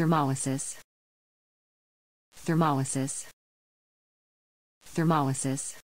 thermolysis. Thermolysis. Thermolysis.